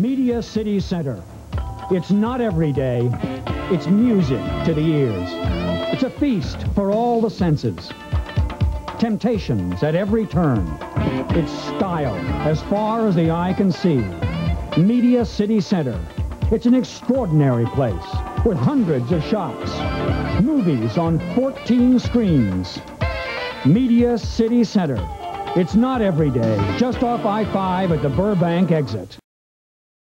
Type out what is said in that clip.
Media City Center. It's not every day. It's music to the ears. It's a feast for all the senses. Temptations at every turn. It's style as far as the eye can see. Media City Center. It's an extraordinary place with hundreds of shops. Movies on 14 screens. Media City Center. It's not every day, just off I-5 at the Burbank exit.